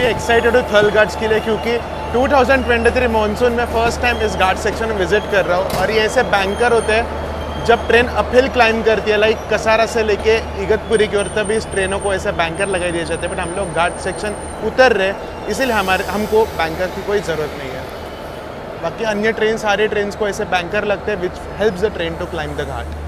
काफ़ी एक्साइटेड हूँ थल घाट्स के लिए क्योंकि 2023 मानसून में फ़र्स्ट टाइम इस घाट सेक्शन में विज़िट कर रहा हूँ। और ये ऐसे बैंकर होते हैं, जब ट्रेन अपहिल क्लाइंब करती है लाइक कसारा से लेके इगतपुरी की ओर तभी इस ट्रेनों को ऐसे बैंकर लगाई दिए जाते हैं। बट हम लोग घाट सेक्शन उतर रहे इसीलिए हमारे, हमको बैंकर की कोई ज़रूरत नहीं है। बाकी अन्य ट्रेन सारे ट्रेन को ऐसे बैंकर लगते हैं which helps the train to climb the ghat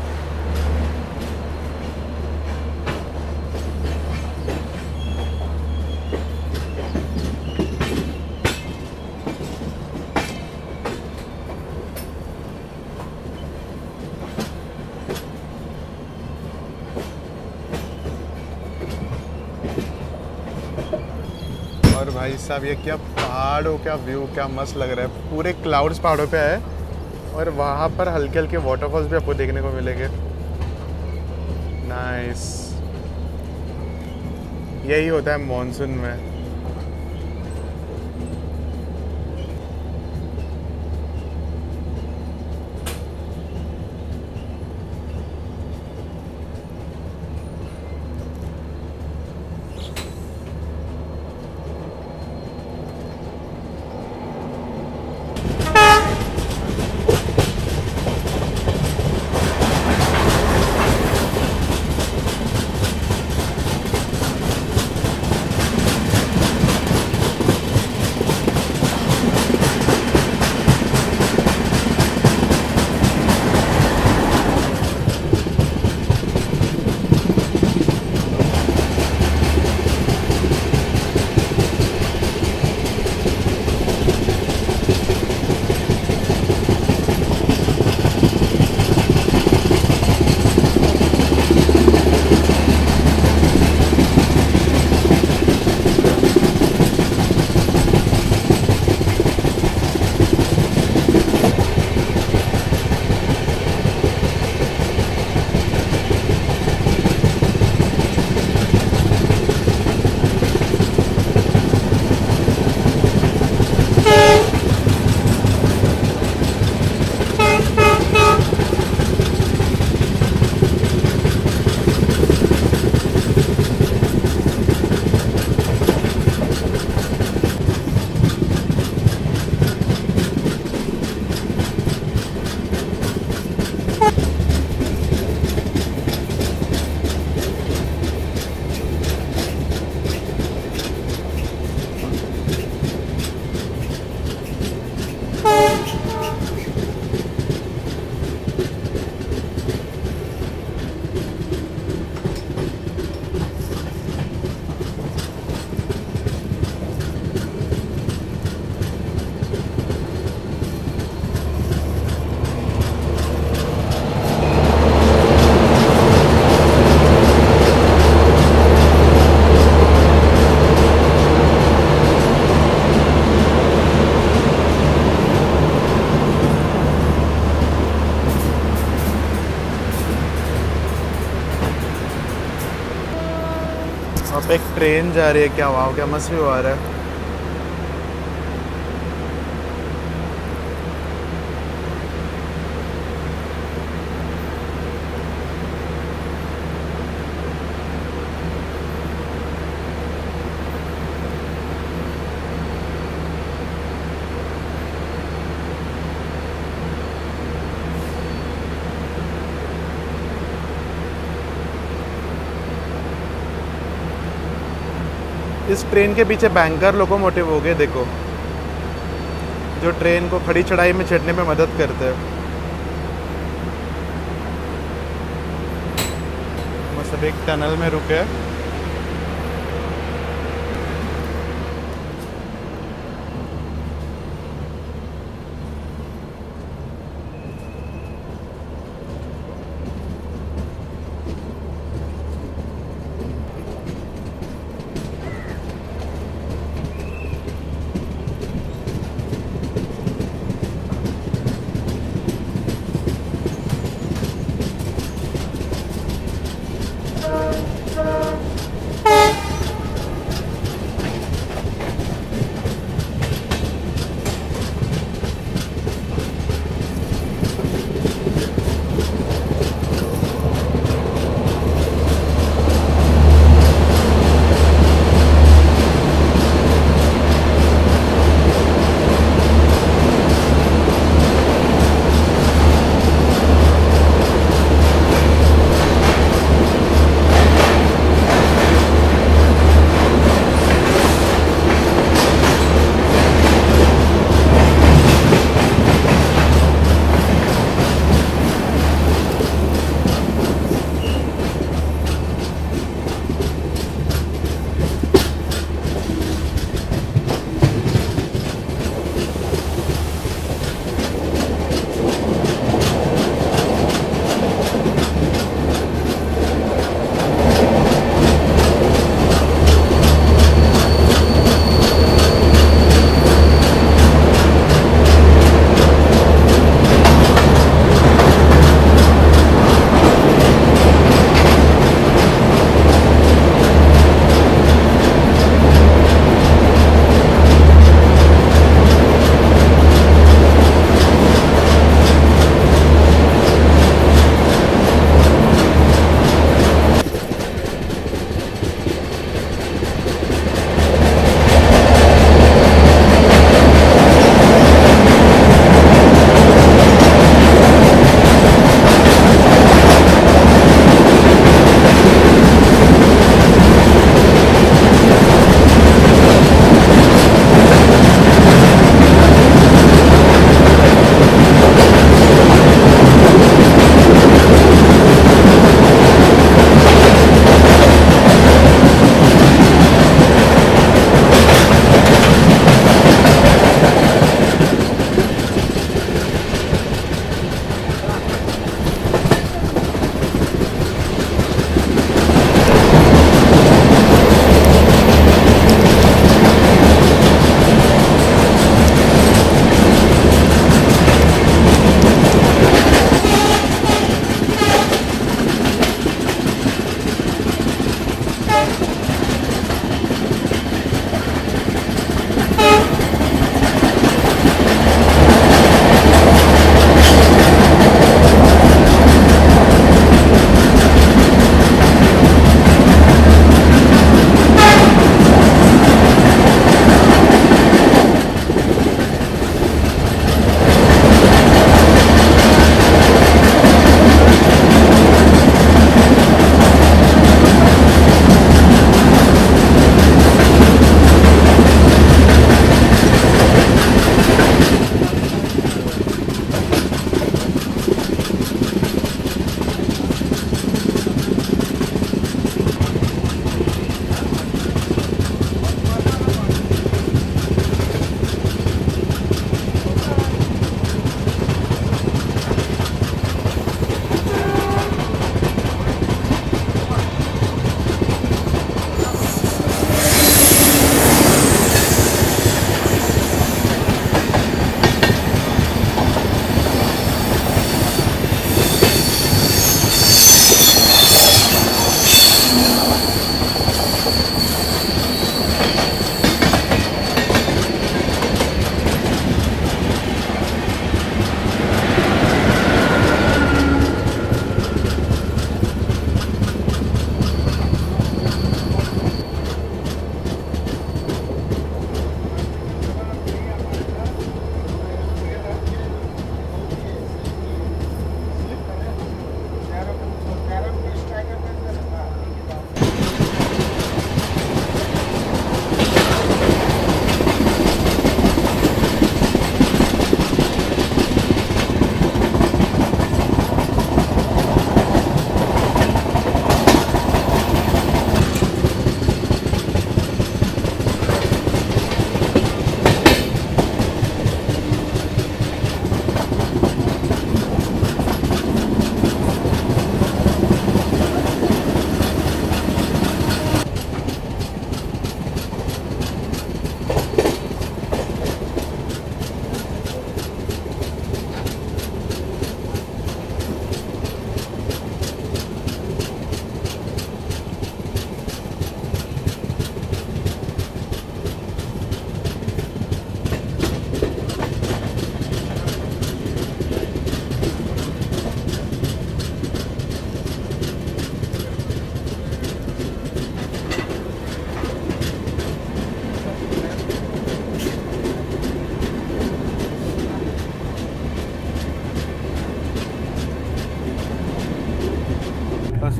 भाई साहब, ये क्या पहाड़ों का व्यू क्या मस्त लग रहा है। पूरे क्लाउड्स पहाड़ों पे है और वहाँ पर हल्के हल्के वाटरफॉल्स भी आपको देखने को मिलेंगे। नाइस यही होता है मानसून में। एक ट्रेन जा रही है क्या वाह क्या मस्त व्यू आ रहा है। इस ट्रेन के पीछे बैंकर लोकोमोटिव हो गए, देखो। जो ट्रेन को खड़ी चढ़ाई में चढ़ने में मदद करते हैं। मैं सब एक टनल में रुके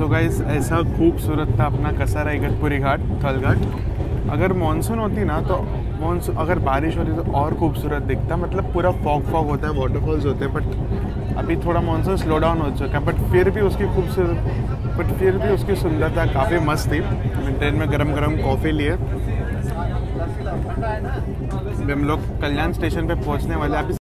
सो गाइस ऐसा खूबसूरत था अपना कसारा इगतपुरी घाट, थल घाट। अगर मानसून होती ना तो मानसून अगर बारिश होती तो और खूबसूरत दिखता। मतलब पूरा फॉग फॉग होता है वाटरफॉल्स होते हैं बट अभी थोड़ा मानसून स्लो डाउन हो चुका है बट फिर भी उसकी खूबसूरत बट फिर भी उसकी सुंदरता काफ़ी मस्त थी। ट्रेन में गर्म गर्म कॉफ़ी लिए हम लोग कल्याण स्टेशन पे पहुँचने वाले अभी